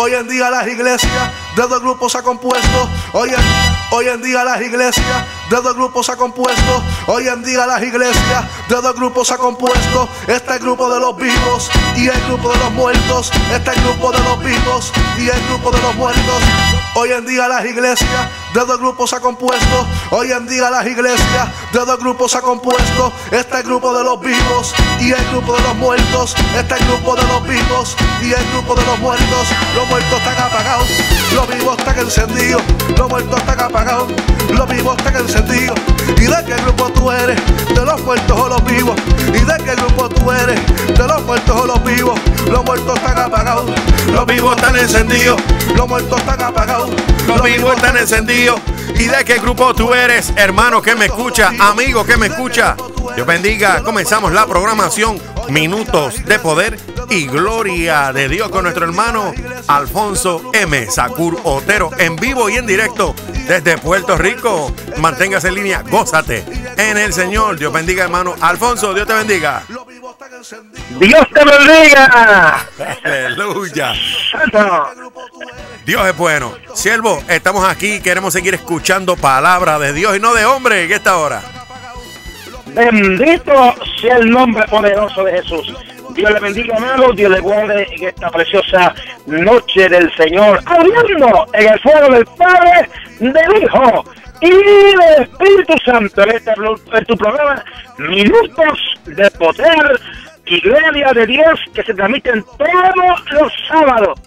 Hoy en día las iglesias de dos grupos han compuesto. Hoy en, día las iglesias de dos grupos han compuesto. Hoy en día las iglesias de dos grupos han compuesto. Este grupo de los vivos y el grupo de los muertos. Este grupo de los vivos y el grupo de los muertos. Hoy en día las iglesias de dos grupos se han compuesto. Hoy en día las iglesias de dos grupos se han compuesto. Este es el grupo de los vivos y el grupo de los muertos. Este es el grupo de los vivos y el grupo de los muertos. Los muertos están apagados, los vivos están encendidos. Los muertos están apagados, los vivos están encendidos. ¿Y de qué grupo tú eres? ¿De los muertos o los vivos? ¿Y de qué grupo tú eres? ¿De los muertos o los vivos? Los muertos están apagados, los vivos están encendidos. Los muertos están apagados, Los vivos están encendidos. ¿Y de qué grupo tú eres, hermano que me escucha, amigo que me escucha? Dios bendiga. Comenzamos la programación Minutos de Poder y Gloria de Dios con nuestro hermano Alfonso M. Sakur Otero en vivo y en directo desde Puerto Rico. Manténgase en línea, gózate en el Señor. Dios bendiga, hermano Alfonso. Dios te bendiga. Dios te bendiga. Aleluya. Dios es bueno. Siervo, estamos aquí. Queremos seguir escuchando palabra de Dios y no de hombre en esta hora. Bendito sea el nombre poderoso de Jesús. Dios le bendiga, amado. Dios le guarde en esta preciosa noche del Señor. Hablando en el fuego del Padre, del Hijo y del Espíritu Santo. En, este, en tu programa, Minutos de Poder y Gloria de Dios, que se transmiten todos los sábados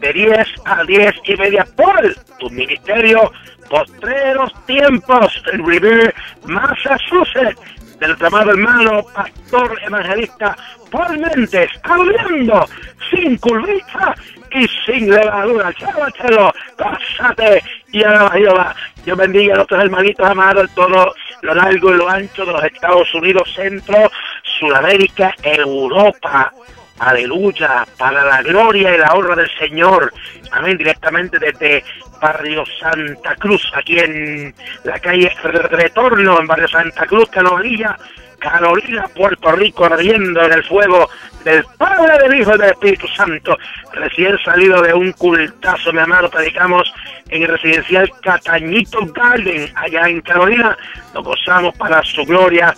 de 10 a 10 y media por tu ministerio Postreros Tiempos en Revere, Massachusetts, del llamado hermano pastor evangelista Paul Méndez, hablando sin curvita y sin levadura. Chávatelo, pásate y alaba Jehová. Dios bendiga a nuestros hermanitos amados en todo lo largo y lo ancho de los Estados Unidos, Centro, Sudamérica, Europa. Aleluya, para la gloria y la honra del Señor. Amén, directamente desde Barrio Santa Cruz, aquí en la calle Retorno, en Barrio Santa Cruz, Carolina, Carolina, Puerto Rico, ardiendo en el fuego del Padre, del Hijo y del Espíritu Santo. Recién salido de un cultazo, mi amado, predicamos en el residencial Catañito Garden, allá en Carolina. Nos gozamos para su gloria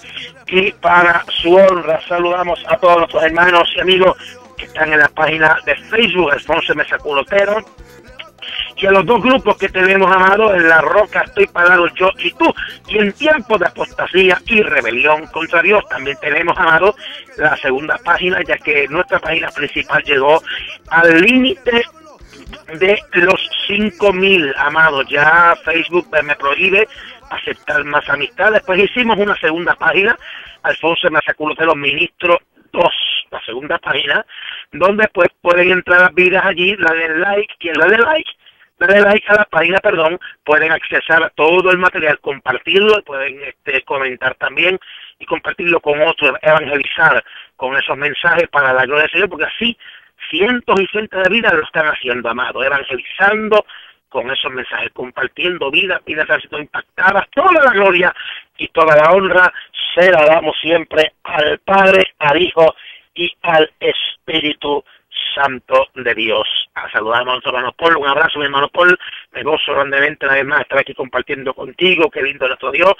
y para su honra. Saludamos a todos nuestros hermanos y amigos que están en la página de Facebook, Alfonso Mesa Culotero, a los dos grupos que tenemos, amado, en la roca estoy parado yo y tú, y en tiempo de apostasía y rebelión contra Dios también tenemos, amado, la segunda página, ya que nuestra página principal llegó al límite de los 5000, amados. Ya Facebook me prohíbe aceptar más amistades. Pues hicimos una segunda página, Alfonso de los Ministros 2, la segunda página, donde pues pueden entrar las vidas allí, la del like, y la de like, darle like a la página, perdón, pueden accesar todo el material, compartirlo, pueden este, comentar también y compartirlo con otros, evangelizar con esos mensajes para la gloria del Señor, porque así cientos y cientos de vidas lo están haciendo, amado, evangelizando con esos mensajes, compartiendo vidas, vidas que han sido impactadas, toda la gloria y toda la honra se la damos siempre al Padre, al Hijo y al Espíritu Santo de Dios. Saludamos a nuestro hermano Paul, un abrazo mi hermano Paul, me gozo grandemente una vez más estar aquí compartiendo contigo, qué lindo nuestro Dios,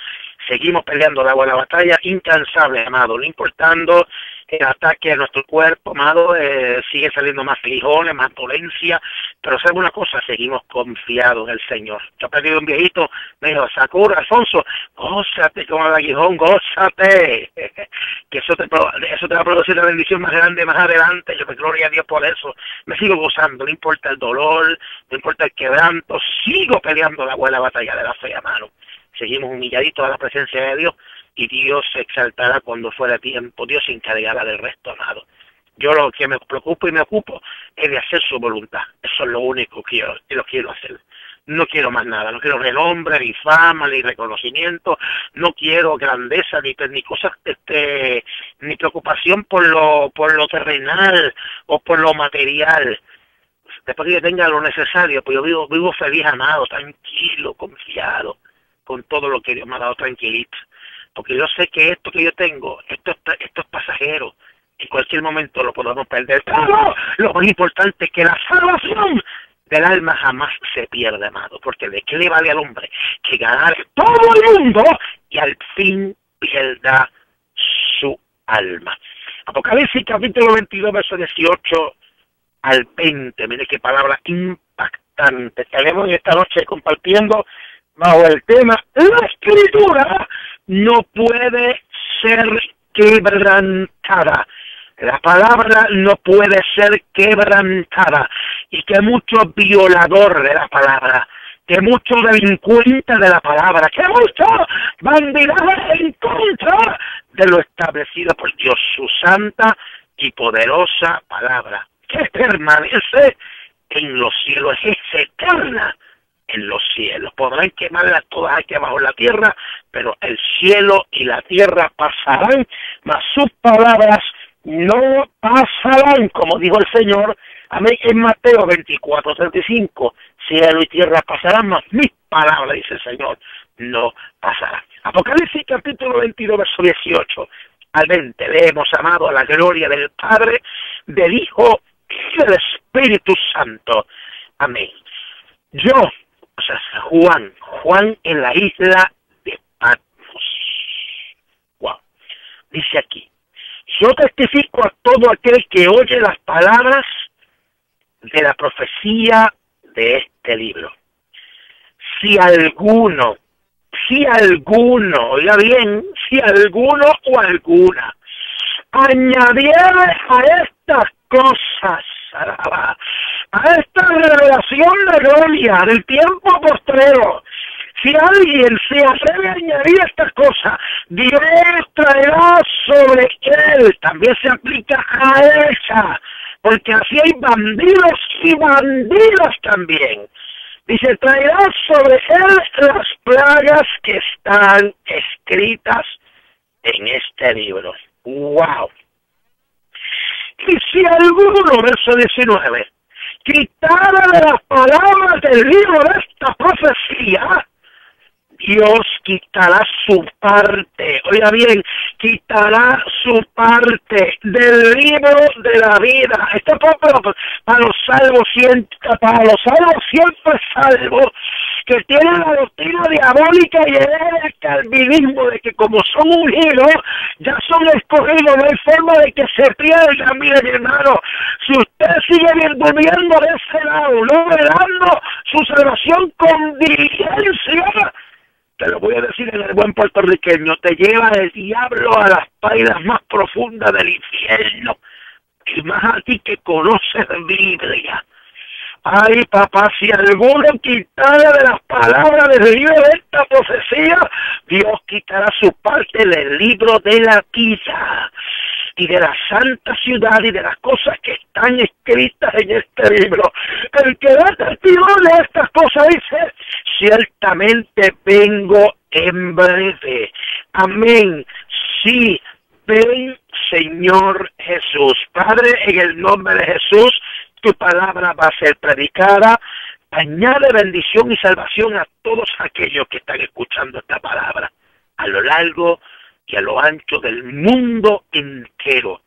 seguimos peleando la buena batalla, incansable, amado, no importando el ataque a nuestro cuerpo, amado, eh, sigue saliendo más frijoles, más dolencia, pero sabe una cosa, seguimos confiados en el Señor. Yo he perdido un viejito, me dijo, Sakura, Alfonso, gózate con el aguijón, gózate, que eso te, eso te va a producir la bendición más grande más adelante, yo me gloria a Dios por eso, me sigo gozando, no importa el dolor, no importa el quebranto, sigo peleando la buena batalla de la fe, amado. Seguimos humilladitos a la presencia de Dios y Dios se exaltará cuando fuera tiempo. Dios se encargará del resto, amado. Yo lo que me preocupo y me ocupo es de hacer su voluntad. Eso es lo único que yo, que lo quiero hacer. No quiero más nada, no quiero renombre, ni fama, ni reconocimiento, no quiero grandeza, ni, ni cosas, este, ni preocupación por lo, por lo terrenal o por lo material. Después que yo tenga lo necesario, pues yo vivo, vivo feliz, amado, tranquilo, confiado, con todo lo que Dios me ha dado tranquilito porque yo sé que esto que yo tengo, esto, esto es pasajero, En cualquier momento lo podemos perder. Pero lo más importante es que la salvación del alma jamás se pierde, amado, porque de qué le vale al hombre que ganar todo el mundo y al fin pierda su alma. Apocalipsis capítulo 22, verso 18 al 20. Mire qué palabra impactante. Estaremos esta noche compartiendo bajo el tema La escritura no puede ser quebrantada. La palabra no puede ser quebrantada y que mucho violador de la palabra, que mucho delincuente de la palabra, que mucho bandidaje en contra de lo establecido por Dios, su santa y poderosa palabra, que permanece en los cielos, es eterna en los cielos. Podrán quemarlas todas aquí abajo en la tierra, pero el cielo y la tierra pasarán, mas sus palabras no pasarán, como dijo el Señor, amén, en Mateo 24, 35, cielo y tierra pasarán, mas mis palabras, dice el Señor, no pasarán. Apocalipsis capítulo 22, verso 18 al 20, leemos, amado, a la gloria del Padre, del Hijo y del Espíritu Santo. Amén. Yo, sea, Juan, Juan en la isla de Patmos. Wow. Dice aquí, yo testifico a todo aquel que oye las palabras de la profecía de este libro. Si alguno, si alguno, oiga bien, si alguno o alguna añadiera a estas cosas, a esta revelación de gloria del tiempo postrero, si alguien se atreve a añadir esta cosa, Dios traerá sobre él, también se aplica a ella, porque así hay bandidos y bandidas también. Dice, traerá sobre él las plagas que están escritas en este libro. ¡Wow! Y si alguno, verso 19, quitara de las palabras del libro de esta profecía, Dios quitará su parte, oiga bien, quitará su parte del libro de la vida. Esto es para, los salvos para los salvos siempre salvos, que tienen la doctrina diabólica y el calvinismo de que como son ungidos, ya son escogidos, no hay forma de que se pierdan, mire mi hermano, si usted sigue durmiendo de ese lado, no dando su salvación con diligencia, te lo voy a decir en el buen puertorriqueño, te lleva el diablo a las páginas más profundas del infierno. Y más a ti que conoces Biblia. Ay, papá, si alguno quitara de las palabras del libro de esta profecía, Dios quitará su parte del libro de la vida y de la santa ciudad y de las cosas que están escritas en este libro. El que da testigo de estas cosas dice, ciertamente vengo en breve. Amén. Sí, ven Señor Jesús. Padre, en el nombre de Jesús, tu palabra va a ser predicada. Añade bendición y salvación a todos aquellos que están escuchando esta palabra a lo largo y a lo ancho del mundo entero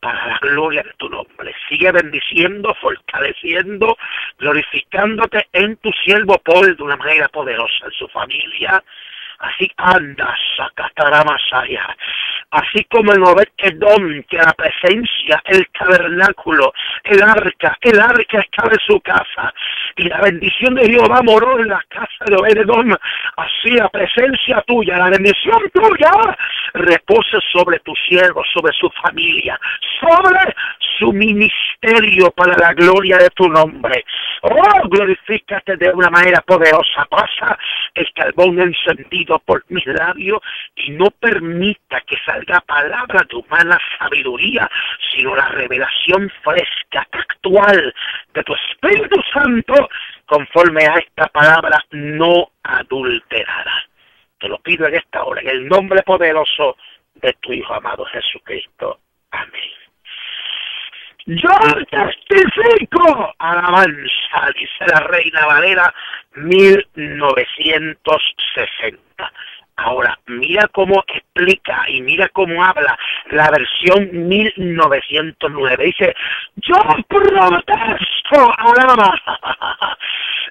para la gloria de tu nombre. Sigue bendiciendo, fortaleciendo, glorificándote en tu siervo Paul de una manera poderosa en su familia. Así anda, Masaya. Así como el Obed Edom, que la presencia, el tabernáculo, el arca, el arca estaba en su casa. Y la bendición de Jehová moró en la casa de Obed Edom. Así la presencia tuya, la bendición tuya, repose sobre tu siervo, sobre su familia, sobre su ministerio para la gloria de tu nombre. Oh, glorifícate de una manera poderosa. Pasa el carbón encendido por mis labios y no permita que salga palabra de humana sabiduría, sino la revelación fresca, actual de tu Espíritu Santo conforme a esta palabra no adulterada. Te lo pido en esta hora, en el nombre poderoso de tu Hijo amado Jesucristo. Amén. Yo testifico, alabanza, dice la Reina Valera, 1960. Ahora, mira cómo explica y mira cómo habla la versión 1909. Dice, yo protesto, alaba.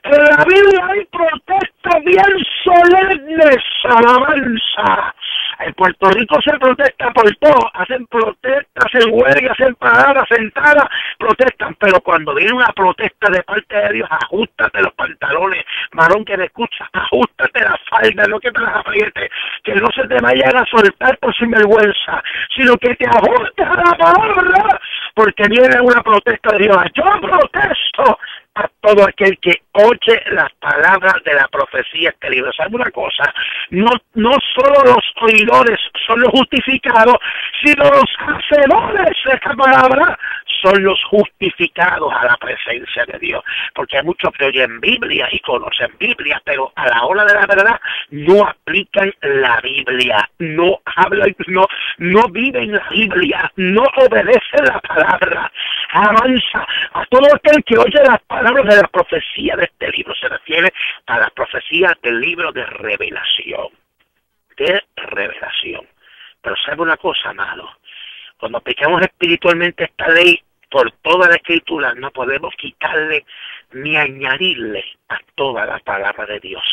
En la Biblia hay protestas bien solemnes, alabanza. En Puerto Rico se protesta por todo, hacen protestas, hacen huelgas, hacen paradas, sentadas, protestan, pero cuando viene una protesta de parte de Dios, ajustate los pantalones, varón que me escucha, ajustate la falda, no que te las apriete, que no se te vayan a soltar por sinvergüenza, sino que te ajustes a la palabra, porque viene una protesta de Dios. Yo protesto a todo aquel que oye las palabras de la profecía este. ¿Sabe una cosa? No, no solo los oidores son los justificados, sino los hacedores de esta palabra son los justificados a la presencia de Dios. Porque hay muchos que oyen Biblia y conocen Biblia, pero a la hora de la verdad no aplican la Biblia, no hablan, no, no viven la Biblia, no obedecen la palabra. Avanza a todo aquel que oye las palabras de la profecía de este libro. Se refiere a las profecías del libro de revelación. De revelación. Pero sabe una cosa, amado. Cuando aplicamos espiritualmente esta ley por toda la escritura, no podemos quitarle ni añadirle a toda la palabra de Dios.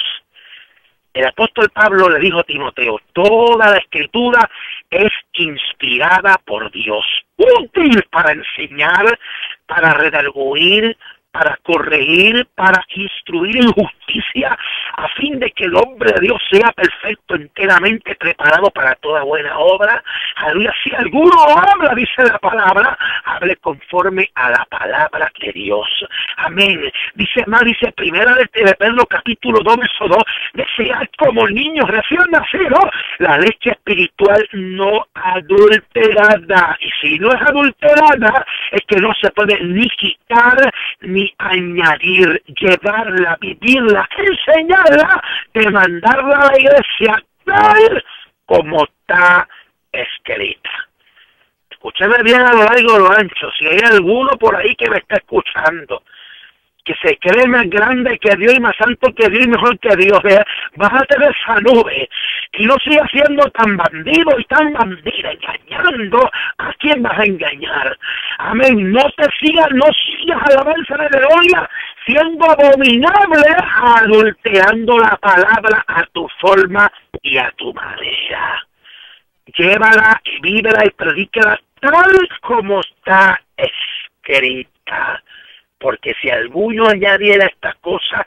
El apóstol Pablo le dijo a Timoteo, toda la escritura es inspirada por Dios, útil para enseñar, para redarguir, para corregir, para instruir en justicia, a fin de que el hombre de Dios sea perfecto, enteramente preparado para toda buena obra. Aleluya, si alguno habla, dice la palabra, hable conforme a la palabra de Dios. Amén. Dice más, dice primera de Pedro capítulo 2, verso 2, desear como niños recién nacidos la leche espiritual no adulterada. Y si no es adulterada, es que no se puede ni quitar ni añadir, llevarla, vivirla, enseñarla, demandarla a la iglesia tal como está escrita. Escúcheme bien a lo largo de lo ancho, si hay alguno por ahí que me está escuchando, que se cree más grande que Dios y más santo que Dios y mejor que Dios, bájate de esa nube y no sigas siendo tan bandido y tan bandida, engañando a quién vas a engañar. Amén. No te sigas, no sigas alabanza de gloria siendo abominable, adulterando la palabra a tu forma y a tu manera. Llévala y vívela y predícala tal como está escrita porque si alguno añadiera esta cosa,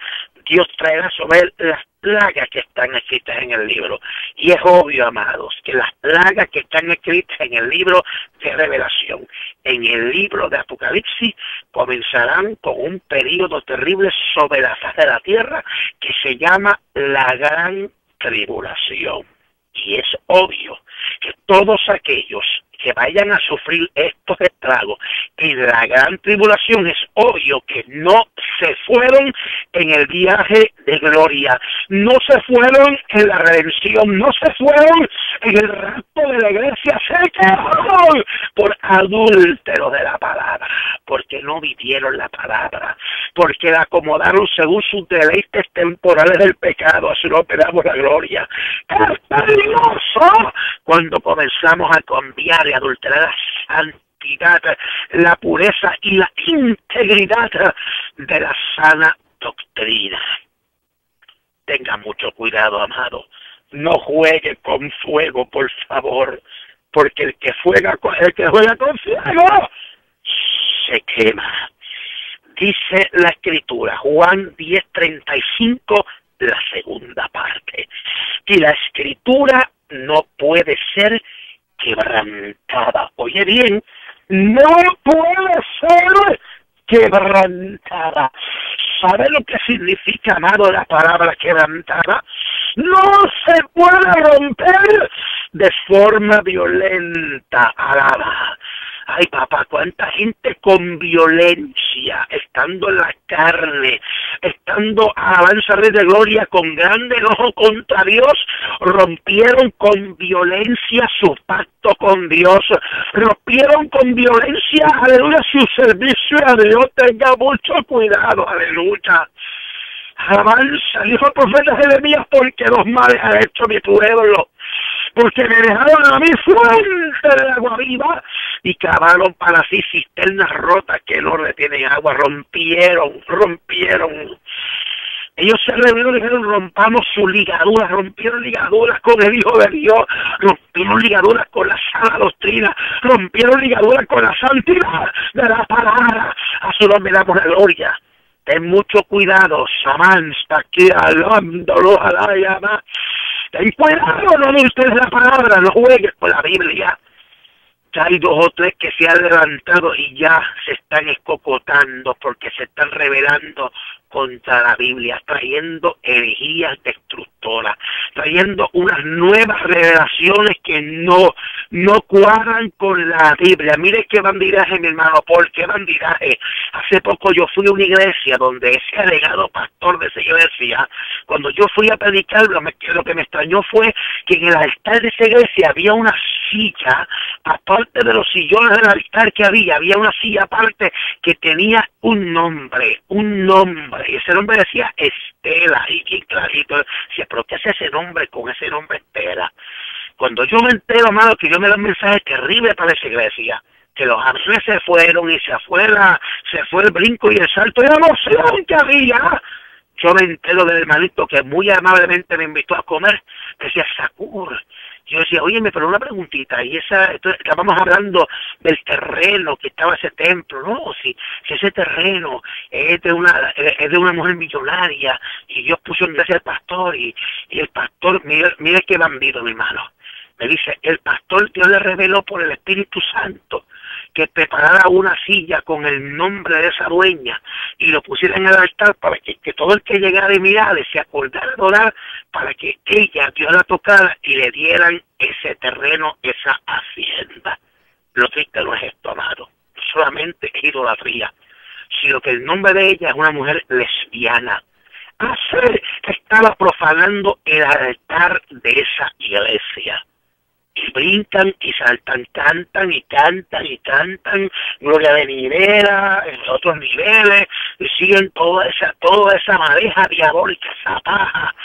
Dios traerá sobre él las plagas que están escritas en el libro. Y es obvio, amados, que las plagas que están escritas en el libro de revelación, en el libro de Apocalipsis, comenzarán con un periodo terrible sobre la faz de la tierra que se llama la gran tribulación. Y es obvio que todos aquellos que vayan a sufrir estos estragos. En la gran tribulación es obvio que no se fueron en el viaje de gloria, no se fueron en la redención, no se fueron en el rapto de la iglesia, se quedaron por adúltero de la palabra, porque no vivieron la palabra, porque la acomodaron según sus deleites temporales del pecado, así no esperamos la gloria. Es peligroso cuando comenzamos a cambiar y adulterar la santidad, la pureza y la integridad de la sana doctrina. Tenga mucho cuidado, amado. No juegue con fuego, por favor, porque el que juega con, el que juega con fuego se quema. Dice la escritura, Juan 10:35, la segunda parte. Y la escritura no puede ser quebrantada. Oye bien, no puede ser quebrantada. ¿Sabe lo que significa, amado, la palabra quebrantada? No se puede romper de forma violenta, alaba. Ay, papá, cuánta gente con violencia, estando en la carne, estando a alabanza de gloria con grande enojo contra Dios, rompieron con violencia su pacto con Dios, rompieron con violencia, aleluya, su servicio a Dios. Tenga mucho cuidado, aleluya. Alabanza, dijo el profeta Jeremías, porque los males ha hecho mi pueblo porque me dejaron a mí fuente de agua viva y cavaron para sí cisternas rotas que no retienen agua, rompieron, rompieron. Ellos se reunieron y dijeron, rompamos sus ligaduras, rompieron ligaduras con el Hijo de Dios, rompieron ligaduras con la sana doctrina, rompieron ligaduras con la santidad de la palabra. A su nombre damos la gloria. Ten mucho cuidado, Samán está aquí alabándolo a Ten cuidado, no de ustedes la palabra, no jueguen con la Biblia. Ya hay dos o tres que se han levantado y ya se están escocotando porque se están revelando contra la Biblia, trayendo herejías destructoras, trayendo unas nuevas revelaciones que no, no cuadran con la Biblia. Mire qué bandidaje, mi hermano Paul, qué bandidaje. Hace poco yo fui a una iglesia donde ese alegado pastor de esa iglesia, cuando yo fui a predicar, lo, que me extrañó fue que en el altar de esa iglesia había una silla, aparte de los sillones del altar que había, había una silla aparte que tenía un nombre, un nombre y ese nombre decía Estela, y bien clarito, decía, pero ¿qué hace ese nombre con ese nombre Estela? Cuando yo me entero, amado, que yo me da un mensaje terrible para esa iglesia, que los aviones se fueron y se fue, se fue el brinco y el salto y la emoción que había. Yo me entero del hermanito que muy amablemente me invitó a comer, que decía Sakur, yo decía, óyeme, pero una preguntita, y esa, estábamos hablando del terreno que estaba ese templo, ¿no? Si, si ese terreno es de una es de una mujer millonaria, y Dios puso en gracia al pastor, y, el pastor, mire, mire qué bandido, mi hermano, me dice, el pastor Dios le reveló por el Espíritu Santo que preparara una silla con el nombre de esa dueña y lo pusiera en el altar para que, todo el que llegara y mirara se acordara de orar para que ella, Dios la tocara y le dieran ese terreno, esa hacienda. Lo triste no es esto, amado, solamente es idolatría, sino que el nombre de ella es una mujer lesbiana. Hacer que estaba profanando el altar de esa iglesia y brincan y saltan, cantan y cantan y cantan, Gloria de Nivera, en otros niveles, y siguen toda esa, toda esa madeja diabólica, esa paja,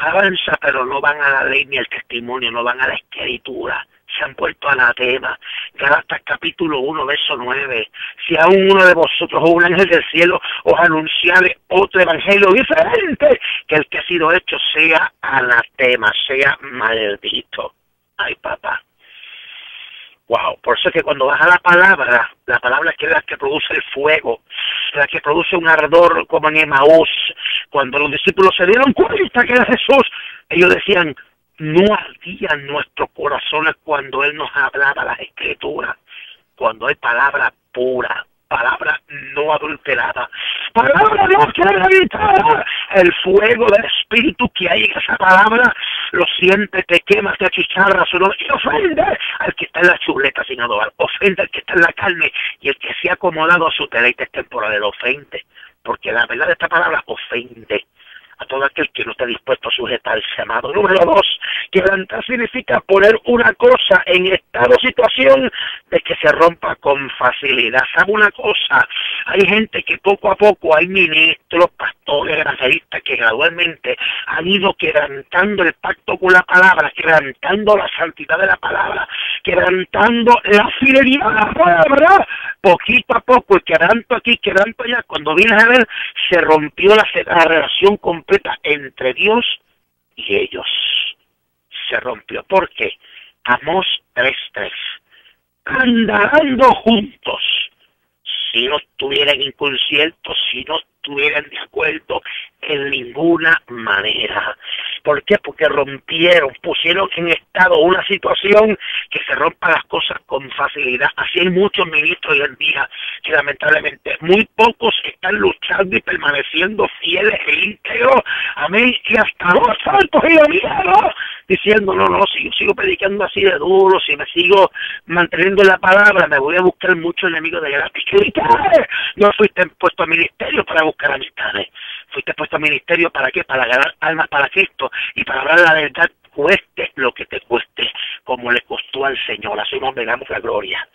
avanza, pero no van a la ley ni al testimonio, no van a la escritura se han puesto anatema. Galatas capítulo 1, verso 9. Si aún uno de vosotros o un ángel del cielo os anunciare otro evangelio diferente que el que ha sido hecho, sea anatema, sea maldito. Ay, papá. Wow, por eso es que cuando vas a la palabra, la palabra es la que produce el fuego, la que produce un ardor como en Emaús. Cuando los discípulos se dieron cuenta que era Jesús, ellos decían, no ardían nuestros corazones cuando Él nos hablaba las escrituras, cuando hay palabra pura, palabra no adulterada, palabra no que el fuego del espíritu que hay en esa palabra, lo siente, te quema, te achicharra, y ofende al que está en la chuleta sin adorar, ofende al que está en la carne y el que se ha acomodado a su deleite temporal, ofende, porque la verdad de esta palabra ofende a todo aquel que no esté dispuesto a sujetarse, amado. Número dos, quebrantar significa poner una cosa en estado situación de que se rompa con facilidad. ¿Sabe una cosa? Hay gente que poco a poco, hay ministros, pastores, evangelistas que gradualmente han ido quebrantando el pacto con la palabra, quebrantando la santidad de la palabra, quebrantando la fidelidad de la palabra, poquito a poco, y quebranto aquí, quebranto allá. Cuando vienes a ver, se rompió la, la relación con entre Dios y ellos. Se rompió. ¿Por qué? Amos 3.3. Andarando juntos. Si no estuvieran inconscientes, si no acuerdo en ninguna manera. ¿Por qué? Porque rompieron, pusieron en estado una situación que se rompa las cosas con facilidad. Así hay muchos ministros hoy en día que lamentablemente muy pocos están luchando y permaneciendo fieles e íntegros. Amén. Y hasta los santos y los diciendo, no, no, si yo sigo predicando así de duro, si me sigo manteniendo la palabra, me voy a buscar muchos enemigos de gratis. No fuiste puesto a ministerio para buscar amistades. Fuiste puesto a ministerio para qué? Para ganar almas para Cristo y para hablar la verdad, cueste lo que te cueste, como le costó al Señor. A su nombre damos la gloria.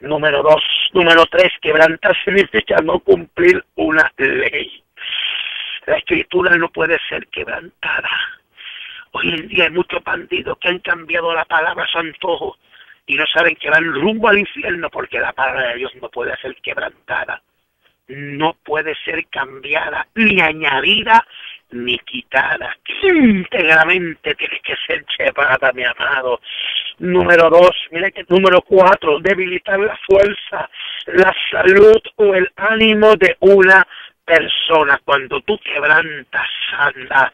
Número dos. Número tres, quebrantar significa no cumplir una ley. La escritura no puede ser quebrantada. Hoy en día hay muchos bandidos que han cambiado la palabra a su antojo y no saben que van rumbo al infierno porque la palabra de Dios no puede ser quebrantada. No puede ser cambiada ni añadida ni quitada. Íntegramente tiene que ser llevada, mi amado. Número dos, mira que número cuatro, debilitar la fuerza, la salud o el ánimo de una persona. Cuando tú quebrantas, anda.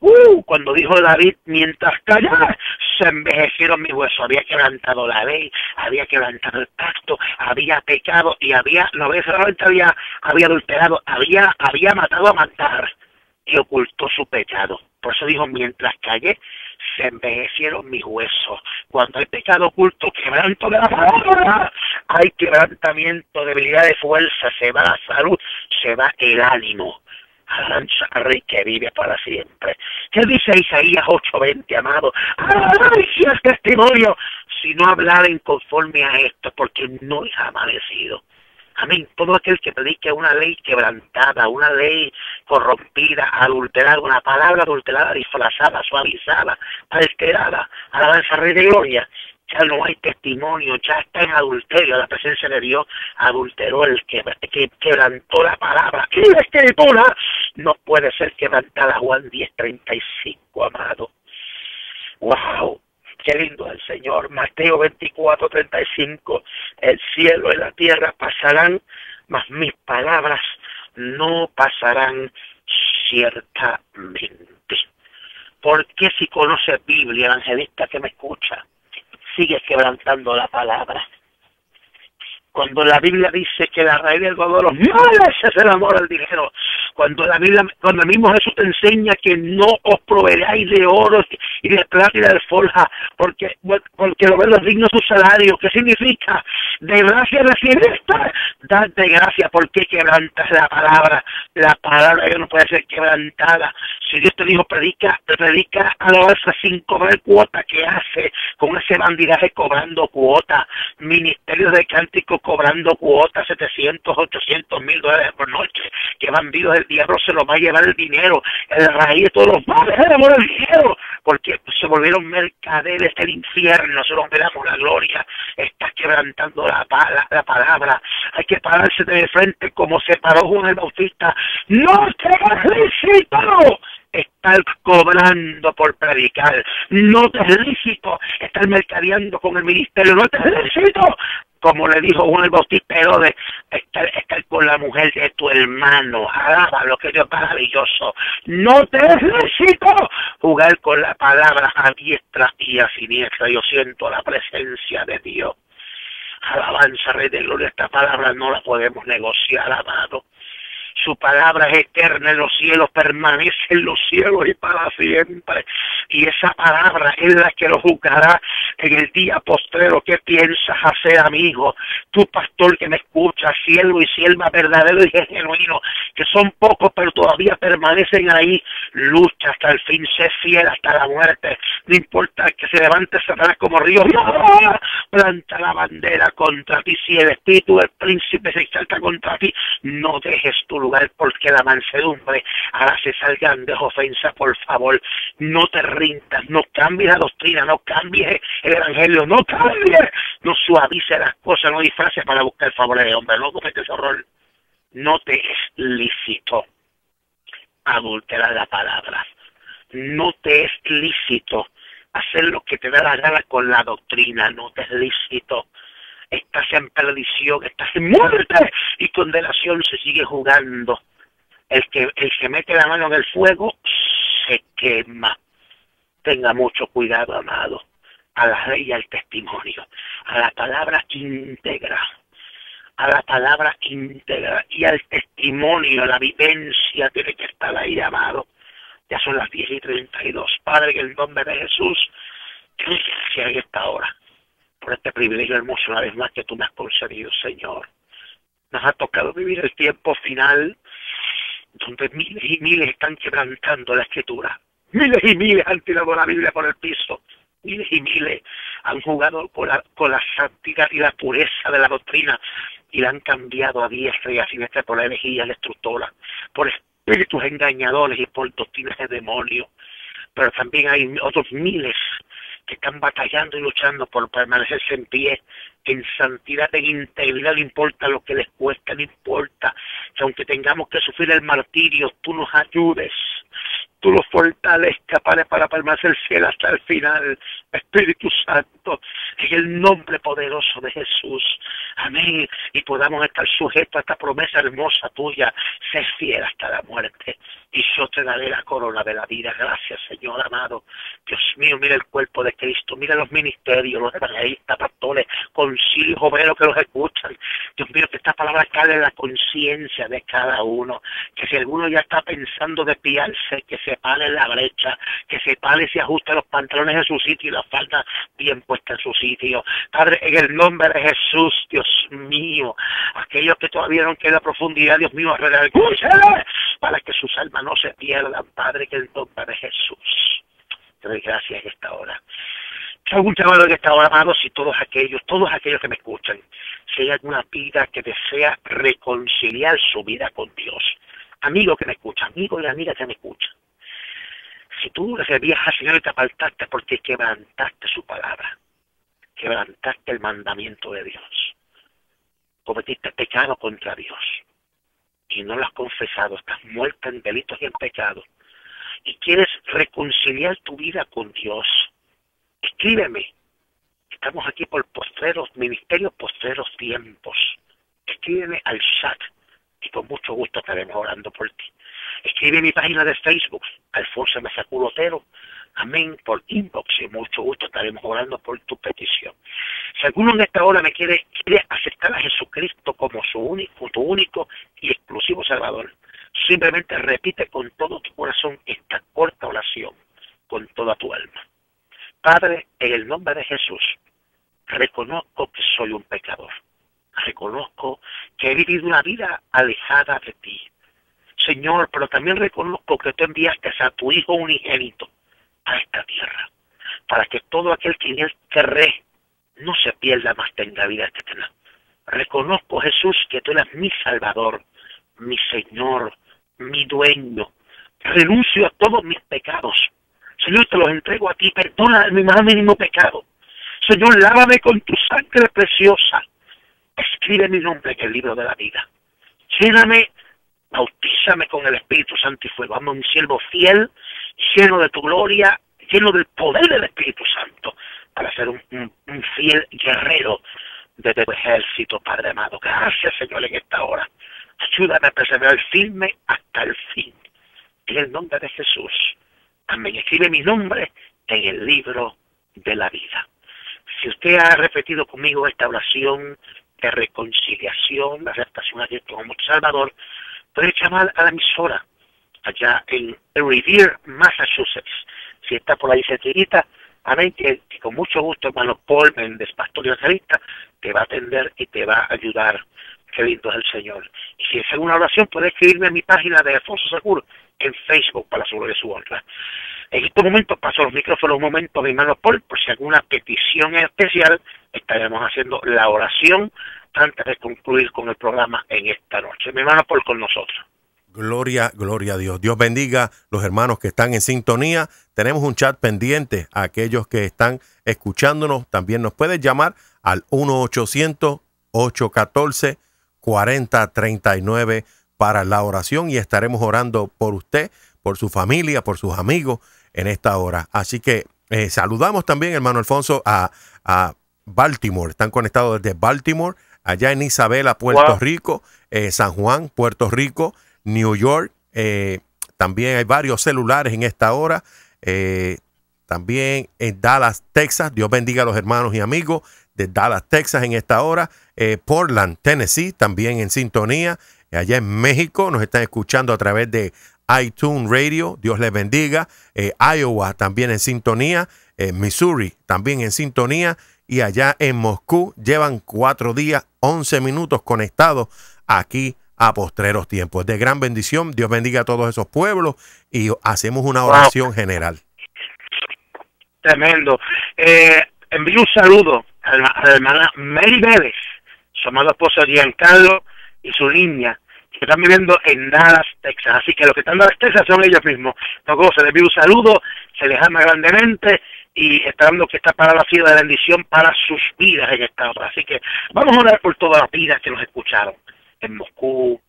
Uh, cuando dijo David, mientras callaba, se envejecieron mis huesos. Había quebrantado la ley, había quebrantado el pacto, había pecado y había, no había solamente había, había adulterado, había, había matado a matar y ocultó su pecado. Por eso dijo, mientras callé, se envejecieron mis huesos. Cuando hay pecado oculto, quebranto de la palabra, hay quebrantamiento, debilidad de fuerza, se va la salud, se va el ánimo. Rey que vive para siempre. ¿Qué dice Isaías 8:20, amado? Alabanza es testimonio, si no en conforme a esto, porque no es amanecido. Amén. Todo aquel que predique una ley quebrantada, una ley corrompida, adulterada, una palabra adulterada, disfrazada, suavizada, alterada, alabanza rey de gloria, ya no hay testimonio, ya está en adulterio, la presencia de Dios adulteró el que, quebrantó la palabra. Y la escritura no puede ser quebrantada, Juan 10:35, amado. ¡Wow! Qué lindo el Señor. Mateo 24, 35. El cielo y la tierra pasarán, mas mis palabras no pasarán ciertamente. ¿Por qué si conoce Biblia, evangelista que me escucha, sigue quebrantando la palabra? Cuando la Biblia dice que la raíz del godo de los males es el amor al dinero. Cuando la Biblia, cuando el mismo Jesús te enseña que no os proveeráis de oro y de plata y de forja, porque, porque lo ven los dignos su salario. ¿Qué significa? De gracia recibir esta, date gracia porque quebrantas la palabra. La palabra no puede ser quebrantada. Si Dios te dijo predica, predica a la alza sin cobrar cuota, ¿qué hace? Con ese bandidaje cobrando cuota. Ministerios de cántico cobrando cuotas, 700, 800 mil dólares por noche. Que bandidos del diablo se lo va a llevar el dinero, el raíz de todos los males, el amor al dinero, porque se volvieron mercaderes del infierno, se los verá la gloria. Está quebrantando la, la, palabra. Hay que pararse de frente como se paró Juan el Bautista. ¡No te lícito! estar cobrando por predicar. No te es lícito estar mercadeando con el ministerio. No te es lícito como le dijo Juan el Bautista de estar, estar con la mujer de tu hermano, alaba lo que Dios es maravilloso. No te necesito jugar con la palabra a diestra y a siniestra. Yo siento la presencia de Dios. Alabanza, Rey de Gloria, esta palabra no la podemos negociar, amado. Su palabra es eterna en los cielos, permanece en los cielos y para siempre. Y esa palabra es la que lo juzgará en el día postrero. ¿Qué piensas hacer, amigo? Tu pastor que me escucha, cielo y sierva verdadero y genuino, que son pocos pero todavía permanecen ahí. Lucha hasta el fin, sé fiel hasta la muerte. No importa que se levante Satanás como río. Planta la bandera contra ti. Si el espíritu del príncipe se exalta contra ti, no dejes tu lugar porque la mansedumbre hará se salgan de ofensa, por favor. No te rindas, no cambies la doctrina, no cambies el evangelio, no cambies, no suavice las cosas, no disfraces para buscar el favor de hombre, no cometes ese horror. No te es lícito adulterar la palabra. No te es lícito hacer lo que te da la gana con la doctrina, no te es lícito estás en perdición, estás en muerte y condenación se sigue jugando. El que, el que mete la mano en el fuego se quema. Tenga mucho cuidado, amado, a la ley y al testimonio, a la palabra íntegra, a la palabra íntegra y al testimonio, la vivencia tiene que estar ahí, amado. Ya son las 10 y 32. Padre, en el nombre de Jesús, que en esta hora por este privilegio hermoso una vez más que tú me has concedido, Señor. Nos ha tocado vivir el tiempo final donde miles y miles están quebrantando la escritura. Miles y miles han tirado la Biblia por el piso. Miles y miles han jugado con la, con la santidad y la pureza de la doctrina y la han cambiado a diestra y a siniestra por la energía destructora, por espíritus engañadores y por doctrinas de demonio. Pero también hay otros miles que están batallando y luchando por permanecerse en pie, en santidad, en integridad, no importa lo que les cuesta, no importa que aunque tengamos que sufrir el martirio, tú nos ayudes, tú los fortalezcas para, para permanecer fiel hasta el final. Espíritu Santo, en el nombre poderoso de Jesús. Amén. Y podamos estar sujetos a esta promesa hermosa tuya. Sé fiel hasta la muerte. Y yo te daré la corona de la vida. Gracias, Señor amado. Dios mío, mira el cuerpo de Cristo. Mira los ministerios, los evangelistas, pastores, concilios, obreros que los escuchan. Dios mío, que esta palabra cae en la conciencia de cada uno. Que si alguno ya está pensando de piarse, que se pare la brecha, que se pare y se ajuste los pantalones en su sitio y la falda bien puesta en su sitio. Padre, en el nombre de Jesús, Dios mío, aquellos que todavía no queda profundidad, Dios mío, para que sus almas no se pierdan, Padre, que el nombre de Jesús. Te doy gracias en esta hora. Que algún llamado en esta hora, amados, y todos aquellos, todos aquellos que me escuchan, si hay alguna vida que desea reconciliar su vida con Dios. Amigo que me escucha, amigo y amiga que me escucha. Si tú le servías al Señor y te apartaste porque quebrantaste su palabra, quebrantaste el mandamiento de Dios, cometiste pecado contra Dios y no lo has confesado, estás muerta en delitos y en pecados y quieres reconciliar tu vida con Dios, escríbeme. Estamos aquí por postreros, ministerios postreros tiempos. Escríbeme al chat y con mucho gusto estaremos orando por ti. Escribe mi página de Facebook, Alfonso Mesaculotero. Amén, por inbox y mucho gusto estaremos orando por tu petición. Si alguno en esta hora me quiere, quiere aceptar a Jesucristo como su único, tu único y exclusivo Salvador, simplemente repite con todo tu corazón esta corta oración, con toda tu alma. Padre, en el nombre de Jesús, reconozco que soy un pecador. Reconozco que he vivido una vida alejada de ti. Señor, pero también reconozco que tú enviaste a tu Hijo unigénito a esta tierra, para que todo aquel que en él cree no se pierda más tenga vida eterna. Reconozco, Jesús, que tú eres mi Salvador, mi Señor, mi dueño. Renuncio a todos mis pecados. Señor, te los entrego a ti. Perdona mi más mínimo pecado. Señor, lávame con tu sangre preciosa. Escribe mi nombre en el libro de la vida. Lléname, bautízame con el Espíritu Santo y fuego. Amo un siervo fiel, lleno de tu gloria, lleno del poder del Espíritu Santo, para ser un, un fiel guerrero de tu ejército, Padre amado. Gracias, Señor, en esta hora. Ayúdame a perseverar firme hasta el fin. En el nombre de Jesús. Amén. Escribe mi nombre en el libro de la vida. Si usted ha repetido conmigo esta oración de reconciliación, de aceptación a Dios como Salvador, puede llamar a la emisora allá en Revere, Massachusetts. Si está por ahí cerquita, amén, que, con mucho gusto, hermano Paul Méndez, pastor evangelista, te va a atender y te va a ayudar. Qué lindo es el Señor. Y si es alguna oración, puede escribirme en mi página de Alfonso Seguro en Facebook para su y su honra. En estos momentos paso los micrófonos un momento a mi hermano Paul, por si alguna petición especial, estaremos haciendo la oración antes de concluir con el programa en esta noche. Mi hermano Paul con nosotros. Gloria, gloria a Dios. Dios bendiga los hermanos que están en sintonía. Tenemos un chat pendiente a aquellos que están escuchándonos. También nos puedes llamar al 1-800-814-4039 para la oración y estaremos orando por usted, por su familia, por sus amigos en esta hora. Así que eh, saludamos también, hermano Alfonso, a, a, Baltimore. Están conectados desde Baltimore, allá en Isabela, Puerto wow. Rico, eh, San Juan, Puerto Rico, New York. Eh, también hay varios celulares en esta hora. Eh, también en Dallas, Texas. Dios bendiga a los hermanos y amigos de Dallas, Texas en esta hora. Eh, Portland, Tennessee, también en sintonía. Allá en México nos están escuchando a través de iTunes Radio. Dios les bendiga. Iowa también en sintonía. Missouri también en sintonía. Y allá en Moscú llevan cuatro días, once minutos conectados aquí a postreros tiempos. De gran bendición. Dios bendiga a todos esos pueblos y hacemos una oración wow. general. Tremendo. Eh, envío un saludo a la, a la hermana Mary Vélez, su amado esposo Giancarlo y su niña, que están viviendo en Dallas, Texas. Así que los que están en Dallas, Texas son ellos mismos. Entonces, se les envía un saludo, se les ama grandemente y esperando que esta palabra sido de bendición para sus vidas en esta hora. Así que vamos a orar por todas las vidas que nos escucharon en Moscú,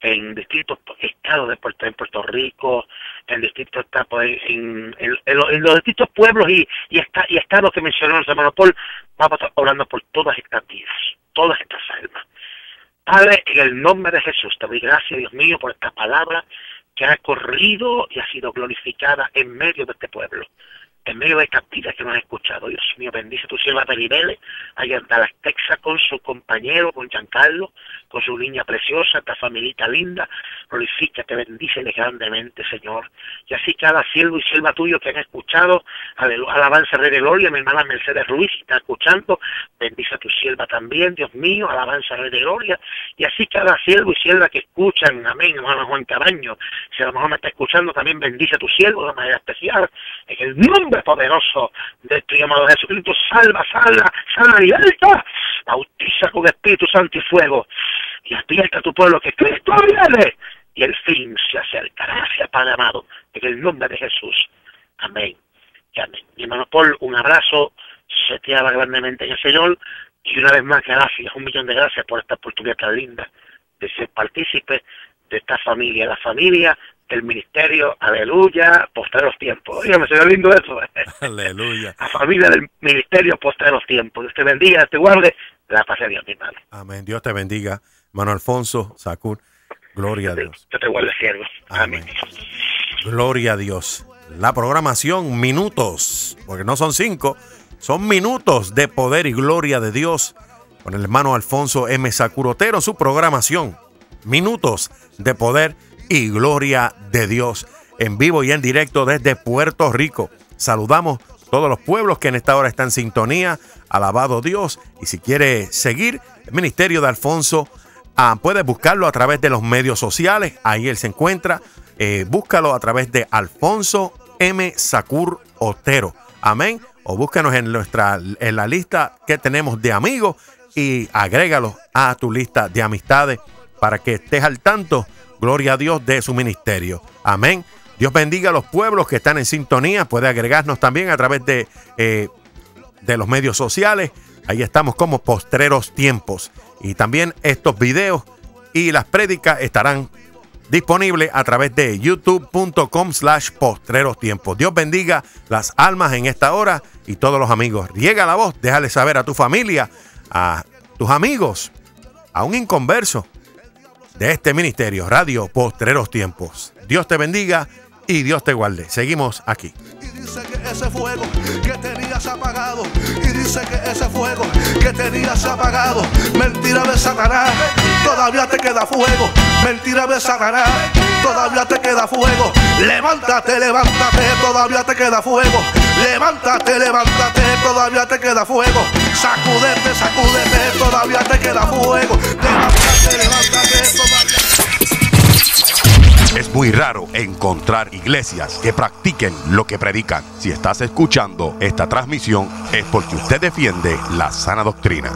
en distintos estados de Puerto, en Puerto Rico, en distintos estados, en, los distintos pueblos y, y, y estados que mencionó el hermano Paul, vamos a estar orando por todas estas vidas, todas estas almas. Padre, en el nombre de Jesús, te doy gracias, Dios mío, por esta palabra que ha corrido y ha sido glorificada en medio de este pueblo en medio de esta vida que no has escuchado. Dios mío, bendice tu sierva Peribele, allá en Dallas, Texas, con su compañero, con Giancarlo, con su niña preciosa, esta familita linda. Glorifícate, bendícele grandemente, Señor. Y así cada siervo y sierva tuyo que han escuchado, alabanza Rey de Gloria, mi hermana Mercedes Ruiz está escuchando, bendice a tu sierva también, Dios mío, alabanza Rey de Gloria. Y así cada siervo y sierva que escuchan, amén, hermano Juan Cabaño, si a lo mejor me está escuchando, también bendice a tu siervo de manera especial, en el nombre poderoso de tu llamado Jesucristo. Salva, salva, salva alta. Bautiza con Espíritu Santo y fuego. Y despierta a tu pueblo que Cristo viene. Y el fin se acerca. Gracias, Padre amado. En el nombre de Jesús. Amén. Amén. Mi hermano Paul, un abrazo. Se te grandemente en el Señor. Y una vez más, gracias, un millón de gracias por esta oportunidad tan linda de ser partícipe de esta familia, la familia el ministerio, aleluya, postreros tiempos. Oiga, me estoy lindo eso. Aleluya. La familia del ministerio, postreros tiempos. Dios te bendiga, te guarde. La paz de Dios, mi hermano. Amén. Dios te bendiga. Hermano Alfonso, Sacur, gloria a Dios. Yo te guarde, siervo. Amén. Gloria a Dios. La programación, minutos, porque no son cinco, son minutos de poder y gloria de Dios. Con el hermano Alfonso M. Sacurotero, su programación. Minutos de poder y gloria de Dios en vivo y en directo desde Puerto Rico. Saludamos todos los pueblos que en esta hora están en sintonía. Alabado Dios. Y si quiere seguir el ministerio de Alfonso, ah, puede buscarlo a través de los medios sociales. Ahí él se encuentra. Eh, búscalo a través de Alfonso M. Sacur Otero. Amén. O búscanos en, nuestra, en la lista que tenemos de amigos y agrégalo a tu lista de amistades para que estés al tanto gloria a Dios, de su ministerio. Amén. Dios bendiga a los pueblos que están en sintonía. Puede agregarnos también a través de, eh, de los medios sociales. Ahí estamos como postreros tiempos. Y también estos videos y las prédicas estarán disponibles a través de youtube.com slash postreros tiempos. Dios bendiga las almas en esta hora y todos los amigos. Riega la voz, déjale saber a tu familia, a tus amigos, a un inconverso de este ministerio, Radio Postreros Tiempos. Dios te bendiga y Dios te guarde. Seguimos aquí. Y dice que ese fuego que tenías apagado, y dice que ese fuego que tenías apagado, mentira de Satanás, todavía te queda fuego, mentira de Satanás, todavía te queda fuego, levántate, levántate, todavía te queda fuego, levántate, levántate, todavía te queda fuego, sacúdete, sacúdete, todavía te queda fuego, levántate, es muy raro encontrar iglesias que practiquen lo que predican. Si estás escuchando esta transmisión es porque usted defiende la sana doctrina.